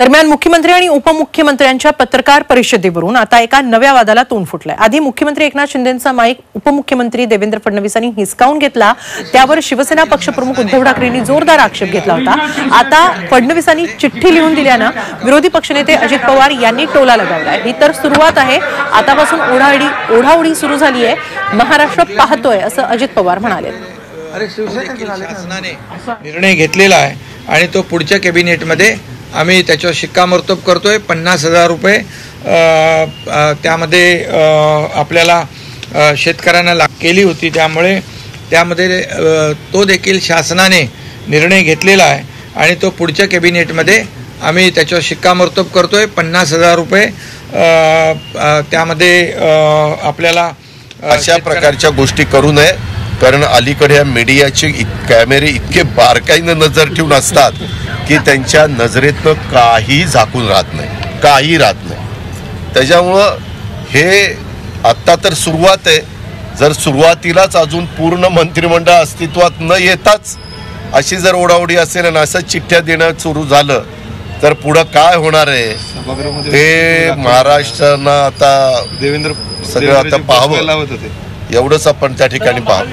दरम्यान मुख्यमंत्री आणि उपमुख्यमंत्र्यांच्या पत्रकार परिषदेवरून आता एका नव्या वादाला तोंड फुटलंय. आधी मुख्यमंत्री एकनाथ शिंदेचा माईक उपमुख्यमंत्री देवेंद्र फडणवीसांनी हिसकावून घेतला. त्यावर शिवसेना पक्षप्रमुख उद्धव ठाकरेंनी जोरदार आक्षेप घेतला होता. आता फडणवीसांनी चिठ्ठी लिहून दिल्यानं विरोधी पक्षनेते अजित पवार यांनी टोला लगावलाय. ही तर सुरुवात आहे. आतापासून ओढाडी ओढाओढी सुरू झाली आहे महाराष्ट्र पाहतोय असं अजित पवार म्हणाले. देखील निर्णय घेतलेला आहे आणि तो पुढच्या कॅबिनेटमध्ये आम्ही त्याच्यावर शिक्कामोर्तब करतोय. पन्नास हजार रुपये त्यामध्ये आपल्याला शेतकऱ्यांना लाग केली होती. त्यामुळे त्यामध्ये तो देखील शासनाने निर्णय घेतलेला आहे आणि तो पुढच्या कॅबिनेटमध्ये आम्ही त्याच्यावर शिक्कामोर्तब करतोय. पन्नास हजार रुपये त्यामध्ये आपल्याला अशा प्रकारच्या गोष्टी करू नये. कारण अलीकडे या मीडियाचे कॅमेरे इतके बारकाईनं नजर ठेवून असतात. की त्यांच्या नजरेतनं काही झाकून राहत नाही काही राहत नाही. त्याच्यामुळं हे आत्ता तर सुरुवात आहे. जर सुरुवातीलाच अजून पूर्ण मंत्रिमंडळ अस्तित्वात न येताच अशी जर ओढाओढी असेल आणि असं चिठ्ठ्या देणं सुरू झालं तर पुढं काय होणार आहे? ते महाराष्ट्रानं आता देवेंद्र सगळं आता पाहावं. एवढंच आपण त्या ठिकाणी पाहावं.